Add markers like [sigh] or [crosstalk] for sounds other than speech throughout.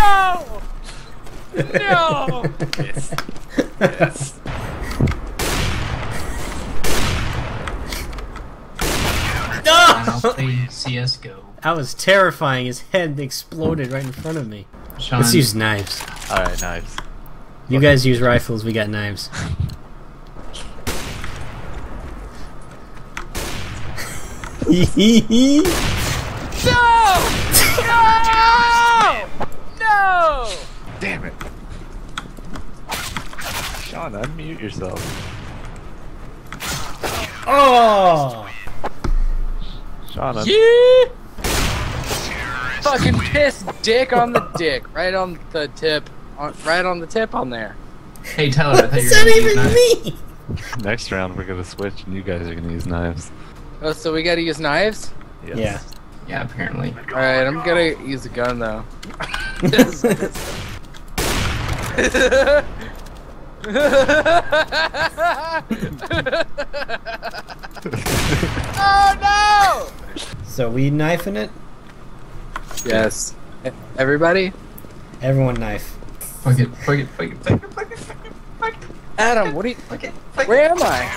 No! No! Yes. Yes. And I'll play CSGO. That was terrifying. His head exploded right in front of me. Shawn, Let's use knives. Alright, knives. You guys use rifles, we got knives. No! [laughs] [laughs] Damn it. Shawn, unmute yourself. oh! Shawn, un- Yeah! Fucking piss dick on the dick. Right on the tip. On, right on the tip on there. hey Tyler, I thought you Is were that gonna use even me? next round we're gonna switch and you guys are gonna use knives. Oh, so we gotta use knives? Yes. Yeah. Yeah, apparently. Alright, I'm gonna use a gun though. [laughs] [laughs] [laughs] oh no! So we knifing it? Yes. Everybody? Everyone knife. Fuck it, fuck it, fuck it, fuck it, fuck it, fuck it, fuck it, Adam, what are you. fuck it, fuck it. Where am I? [laughs]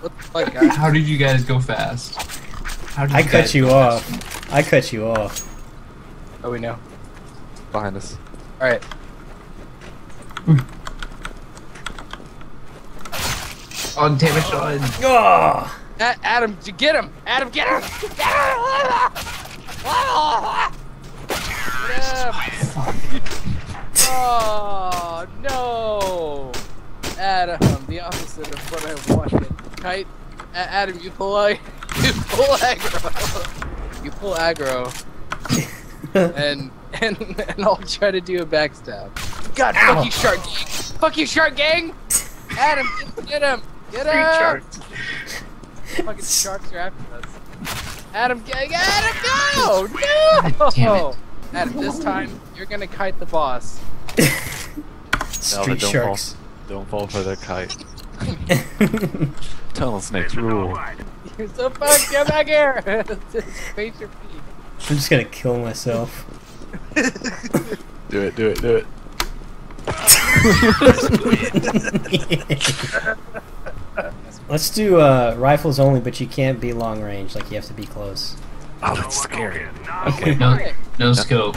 what the fuck, guys? How did you guys go fast? How did I guys cut you off. fast? I cut you off. Oh, we know. Behind us. Alright. Oh, damn it, Shawn. Oh! Adam, j- get him! Adam, get him! Get him! Get! Oh no! Adam, the opposite of what I wanted. Kite, A- Adam, you pull out, [laughs] you pull aggro, you pull aggro, [laughs] and [laughs] and and I'll try to do a backstab. God, fuck you, shark gang! Fuck you, shark gang! Adam, get, get him! Get him! sharks. [laughs] Fucking sharks are after us. Adam, get, Adam, no! No! God damn it. Adam, this time you're gonna kite the boss. Street don't sharks. Fall, don't fall for their kite. [laughs] Tunnel snakes rule. You're so fucked. Get back here. Face your feet. I'm just gonna kill myself. Do it, do it, do it. Let's do uh, rifles only, but you can't be long range. Like you have to be close. Oh, that's scary. Okay. [laughs] No, no scope.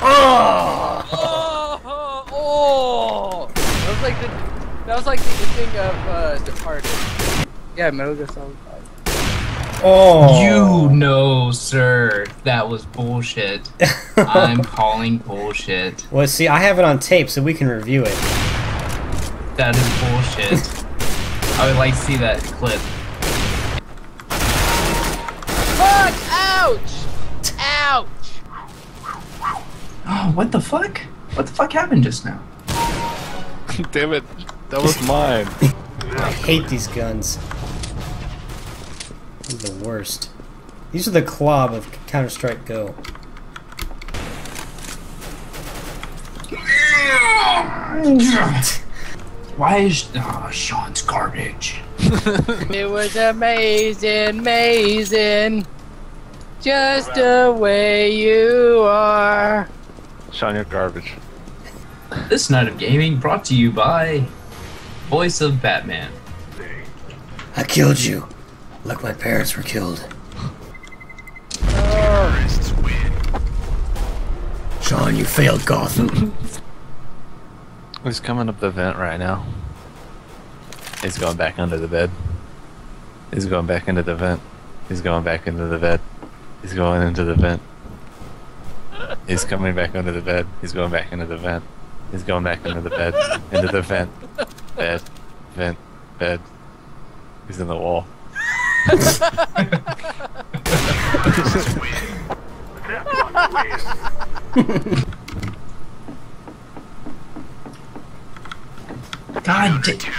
Oh! Oh, oh! That was like the that was like the ending of uh, Departed. Yeah, Metal Gear Solid 5. Oh! You know, sir, that was bullshit. I'm [laughs] calling bullshit. Well, see, I have it on tape, so we can review it. That is bullshit. I would like to see that clip. Fuck! Ouch! Ouch! [gasps] Oh, what the fuck? What the fuck happened just now? [laughs] Damn it. That was mine. [laughs] I hate these guns. These are the worst. These are the clob of Counter Strike Go. [laughs] Why is oh, Shawn's garbage? [laughs] It was amazing, amazing. Just the way you are. Shawn, you're garbage. This night of gaming brought to you by Voice of Batman. I killed you. Like my parents were killed. Shawn, you failed Gotham. He's coming up the vent right now. He's going back under the bed. He's going back into the vent. He's going back into the bed. He's going into the vent. He's coming back under the bed. He's going back into the vent. He's going back into the bed. Into the vent. Bed. Vent. Bed. He's in the wall. [laughs] [laughs] [laughs] God damn.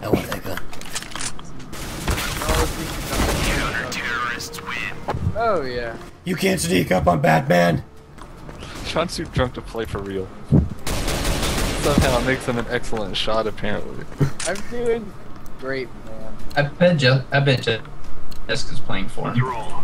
I want that gun. Oh yeah. You can't sneak up on Batman. Shawn's too drunk to play for real. Somehow it makes him an excellent shot, apparently. I'm doing great, man. I bet Je- I bet Je- Jessica's playing for him. You roll.